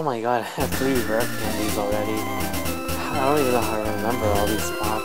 Oh my god, I have three rare candies already. I don't even know how to remember all these spots.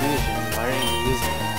Confusion. Why are you using that?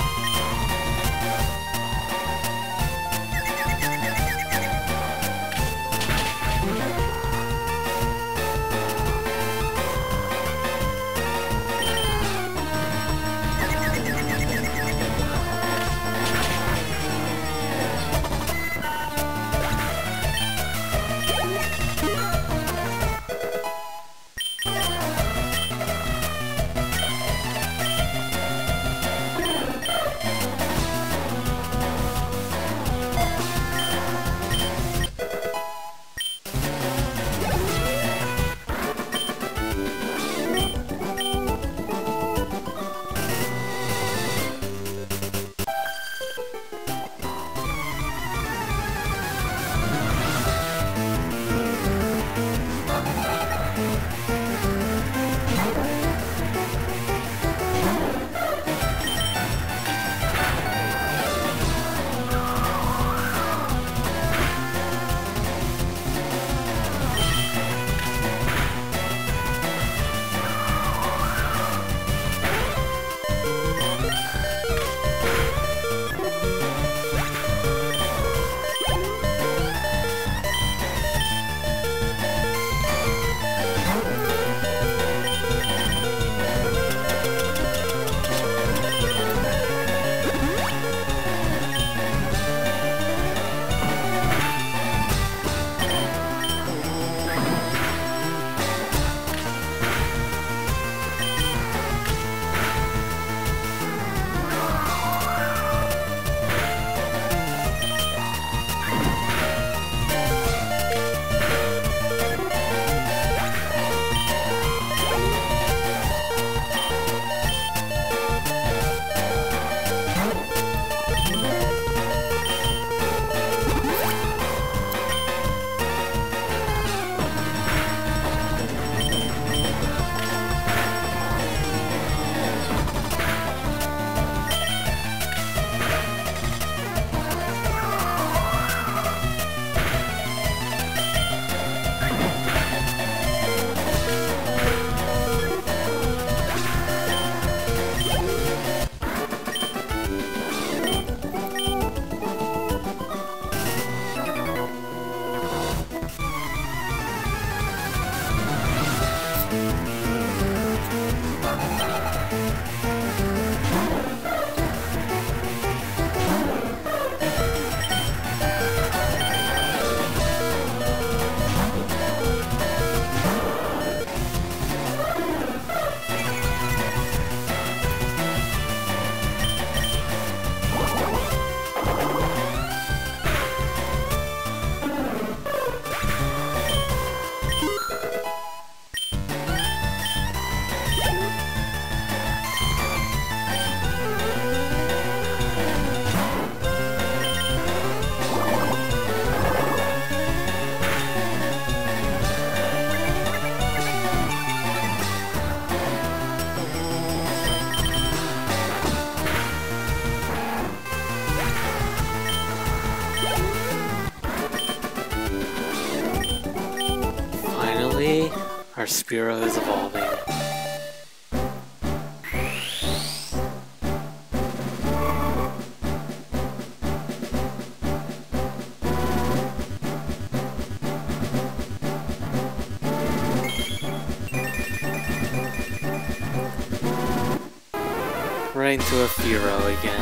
Our Spearow is evolving. Right into a Fearow again.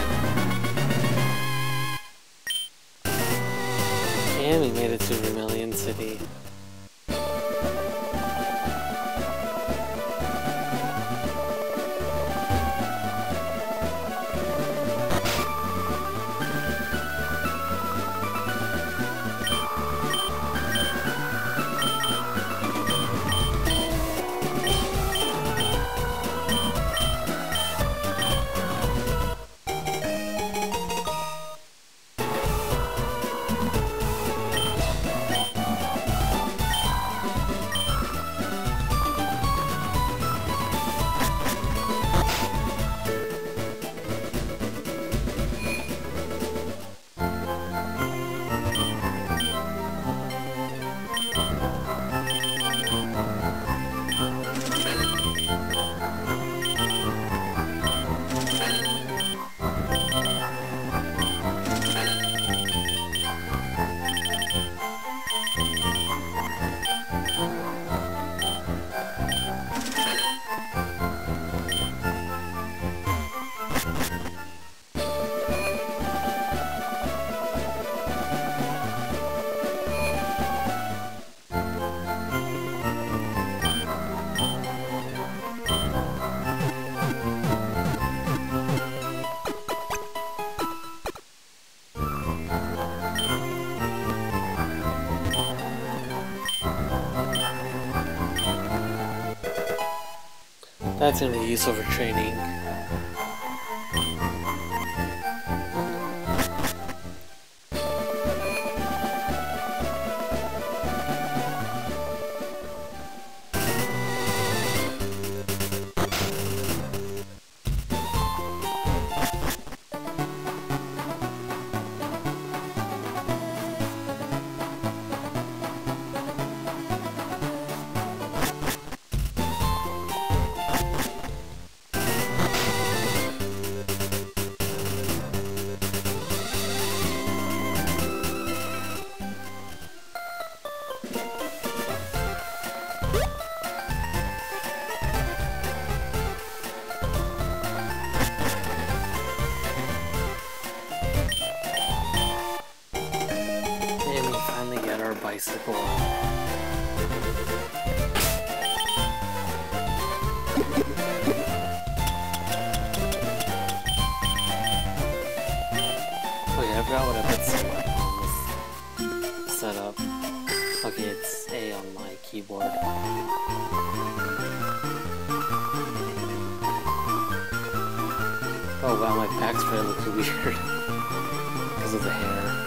And we made it to Vermilion City. That's gonna be useful for training. Our bicycle. Oh I forgot what I put select on this setup. Okay, it's A on my keyboard. Oh wow, my back spray looks weird because of the hair.